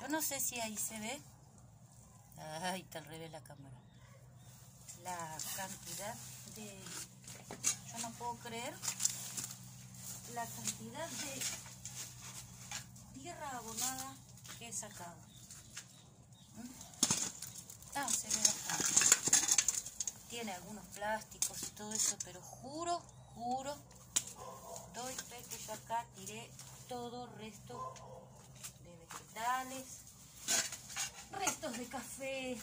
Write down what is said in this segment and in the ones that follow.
Yo no sé si ahí se ve. Ay, al revés la cámara. La cantidad de... Yo no puedo creer la cantidad de tierra abonada que he sacado. ¿Mm? Ah, se ve bastante. Tiene algunos plásticos y todo eso, pero juro, juro, doy fe que yo acá tiré todo resto restos de café,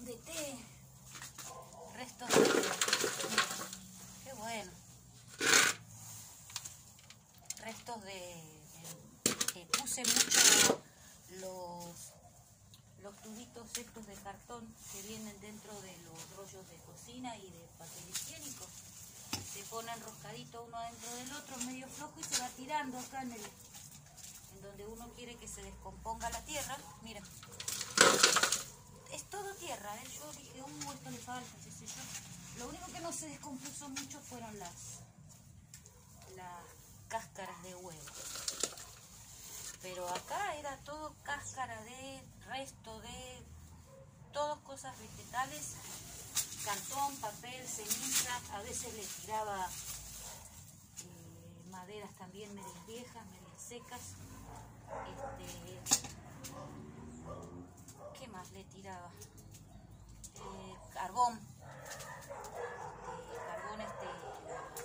de té, restos de... Qué bueno. Restos de... que puse mucho los, los tubitos estos de cartón que vienen dentro de los rollos de cocina y de papel higiénico. Se pone enroscadito uno dentro del otro, medio flojo y se va tirando acá en el donde uno quiere que se descomponga la tierra. Mira, es todo tierra, ¿eh? Yo dije, uh, esto le falta, qué. Lo único que no se descompuso mucho fueron las, las cáscaras de huevo. Pero acá era todo cáscara de, resto de, todas cosas vegetales, cartón, papel, ceniza, a veces le tiraba también medias viejas, medias secas. Este, ¿Qué más le tiraba? Eh, carbón. Este, carbón, este,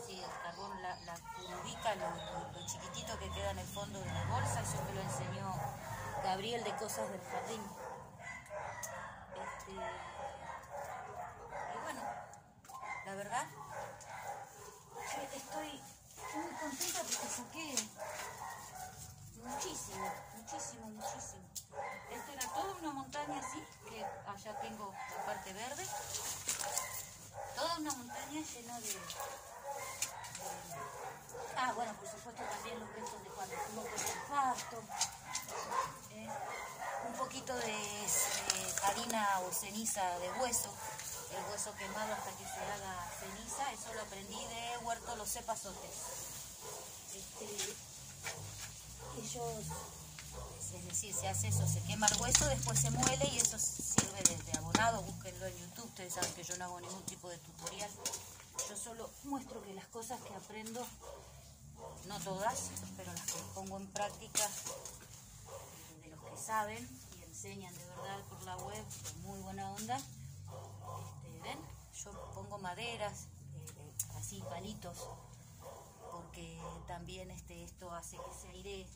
sí, el carbón, la, la curubica, lo, chiquitito que queda en el fondo de la bolsa, eso me lo enseñó Gabriel de Cosas del Jardín. Este, y bueno, la verdad que muy contenta porque saqué muchísimo, muchísimo, muchísimo. Esto era toda una montaña así, que allá tengo la parte verde. Toda una montaña llena de... de- Ah, bueno, por supuesto también los restos de cuando uno corta el pasto. eh, un poquito de eh, harina o ceniza de hueso, el hueso quemado hasta que se haga ceniza, eso lo aprendí de Huerto Los Cepazotes. Este, ellos, es decir, se hace eso, se quema el hueso, después se muele y eso sirve de, abonado, búsquenlo en YouTube, ustedes saben que yo no hago ningún tipo de tutorial, yo solo muestro que las cosas que aprendo, no todas, pero las que pongo en práctica de los que saben y enseñan de verdad por la web, con muy buena onda, este, ven, yo pongo maderas, eh, así palitos, porque también este, esto hace que se airee.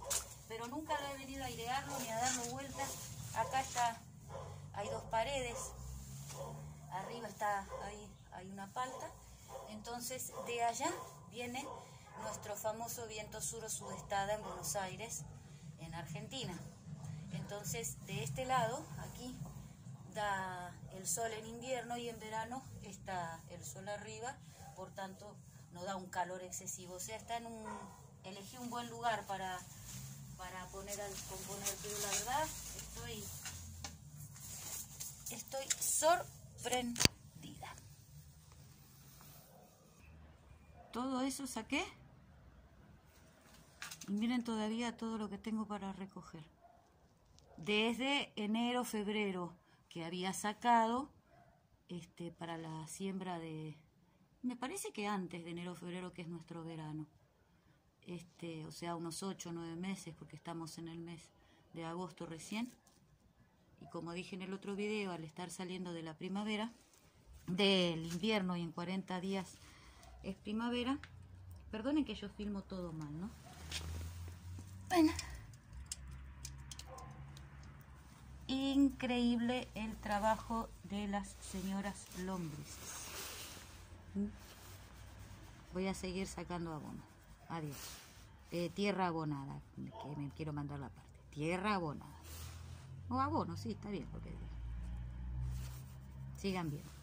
Pero nunca lo he venido a airearlo ni a darlo vuelta. Acá está, hay dos paredes, arriba está, ahí hay una palta. Entonces de allá viene nuestro famoso viento sur o sudestada en Buenos Aires, en Argentina. Entonces de este lado, aquí, da el sol en invierno y en verano está el sol arriba, por tanto no da un calor excesivo. O sea, está en un, elegí un buen lugar para, para poner al componer, pero la verdad estoy, estoy sorprendida. Todo eso saqué y miren todavía todo lo que tengo para recoger. Desde enero, febrero que había sacado este, para la siembra de, me parece que antes de enero, febrero, que es nuestro verano. Este, o sea, unos 8 o 9 meses, porque estamos en el mes de agosto recién. Y como dije en el otro video, al estar saliendo de la primavera, del invierno y en 40 días es primavera, perdonen que yo filmo todo mal, ¿no? Bueno. Increíble el trabajo de las señoras lombrices. Voy a seguir sacando abono. Adiós. Eh, tierra abonada, que me quiero mandar la parte. Tierra abonada. O abono, sí, está bien, porque sigan bien.